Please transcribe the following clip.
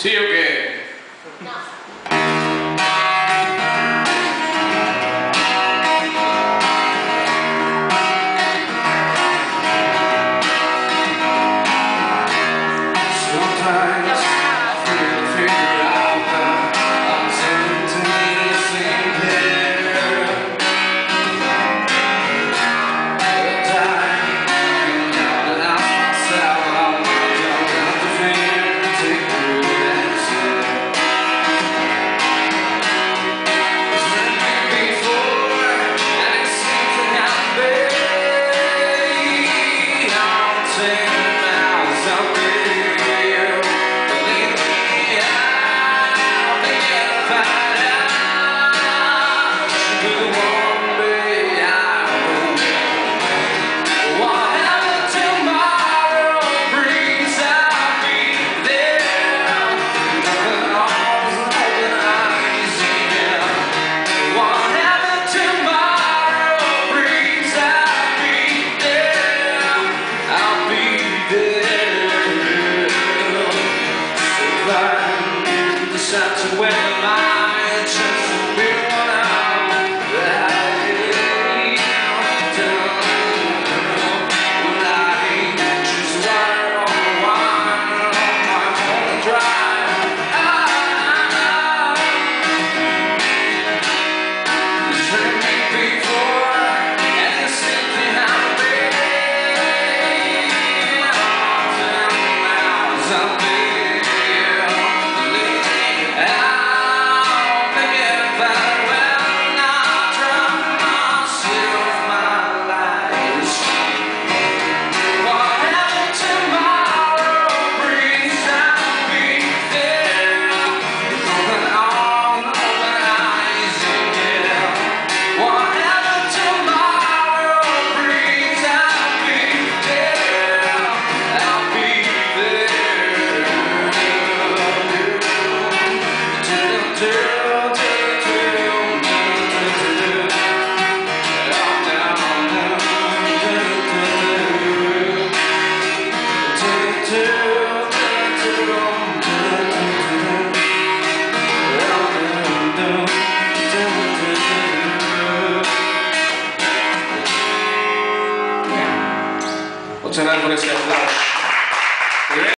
Sí, ok. climb in such a way my Muchas gracias por aplauso.